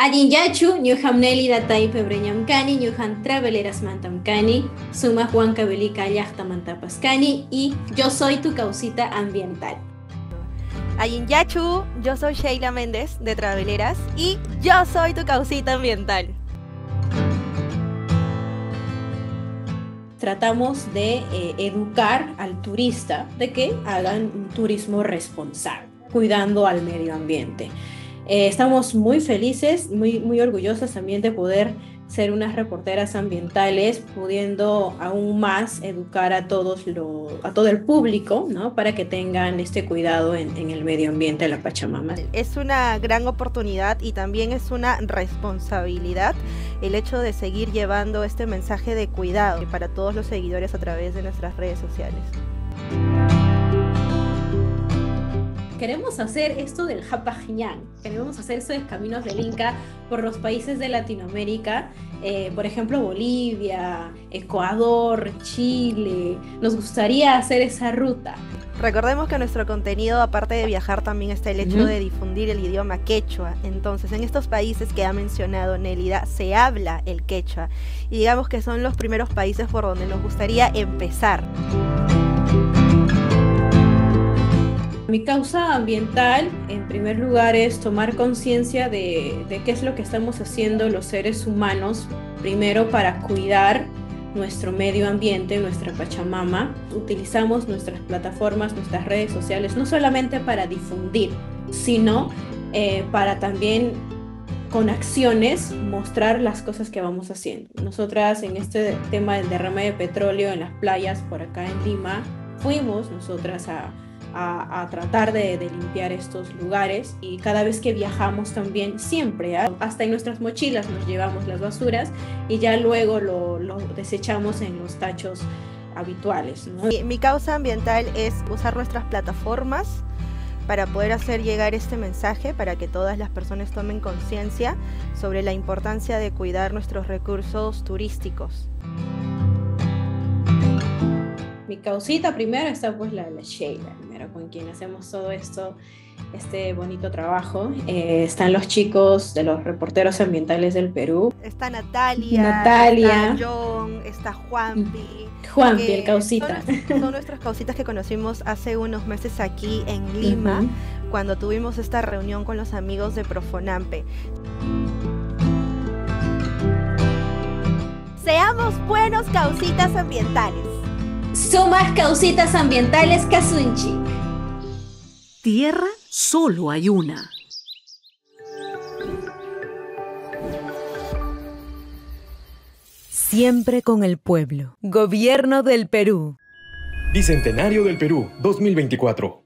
Ayinyachu, ñuham Nelly datay febreñamkani, ñuhan traveleras mantamkani, suma Juan Cabelica yachta mantapaskani y yo soy tu causita ambiental. Ayinyachu, yo soy Sheila Méndez de Traveleras y yo soy tu causita ambiental. Tratamos de eh, educar al turista de que hagan un turismo responsable, cuidando al medio ambiente. Eh, estamos muy felices, muy, muy orgullosas también de poder ser unas reporteras ambientales, pudiendo aún más educar a, todos lo, a todo el público, ¿no? Para que tengan este cuidado en, en, el medio ambiente de la Pachamama. Es una gran oportunidad y también es una responsabilidad el hecho de seguir llevando este mensaje de cuidado para todos los seguidores a través de nuestras redes sociales queremos hacer esto del Hapajiñán, queremos hacer esto de Caminos del Inca por los países de Latinoamérica, eh, por ejemplo Bolivia, Ecuador, Chile. Nos gustaría hacer esa ruta. Recordemos que nuestro contenido, aparte de viajar, también está el hecho de difundir el idioma quechua. Entonces, en estos países que ha mencionado Nélida, se habla el quechua. Y digamos que son los primeros países por donde nos gustaría empezar. Mi causa ambiental, en primer lugar, es tomar conciencia de, qué es lo que estamos haciendo los seres humanos, primero para cuidar nuestro medio ambiente, nuestra Pachamama. Utilizamos nuestras plataformas, nuestras redes sociales, no solamente para difundir, sino eh, para también con acciones mostrar las cosas que vamos haciendo. Nosotras en este tema del derrame de petróleo en las playas por acá en Lima, fuimos nosotras a a, tratar de, limpiar estos lugares y cada vez que viajamos también siempre, ¿ah? hasta en nuestras mochilas nos llevamos las basuras y ya luego lo, desechamos en los tachos habituales. Mi, causa ambiental es usar nuestras plataformas para poder hacer llegar este mensaje, para que todas las personas tomen conciencia sobre la importancia de cuidar nuestros recursos turísticos mi causita primero está pues la, la Sheila, primero con quien hacemos todo esto, este bonito trabajo. Eh, están los chicos de los reporteros ambientales del Perú. Está Natalia, Natalia. está John, está Juanpi. Juanpi, el causita. Son, son, nuestras causitas que conocimos hace unos meses aquí en Lima, cuando tuvimos esta reunión con los amigos de Profonampe. Seamos buenos causitas ambientales. Somos causitas ambientales Kazunchi. Tierra solo hay una. Siempre con el pueblo. Gobierno del Perú. Bicentenario del Perú 2024.